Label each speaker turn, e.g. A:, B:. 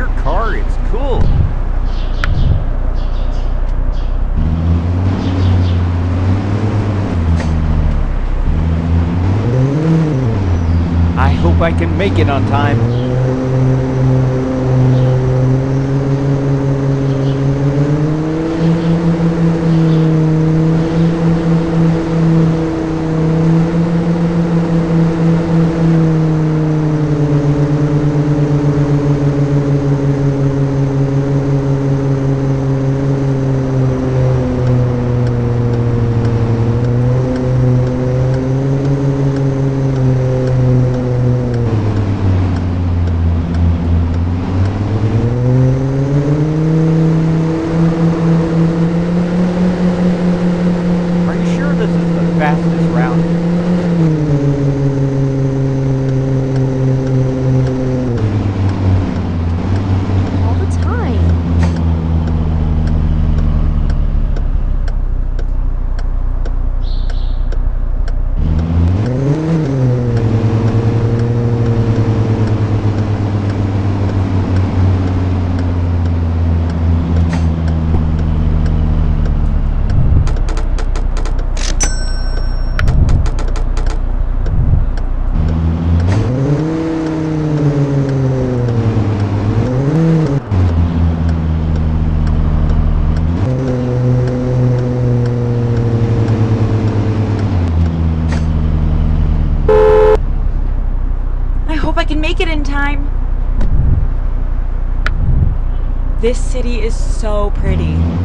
A: your car is
B: cool.
C: I hope I can make it on time. Fastest route? Time. This city is so pretty.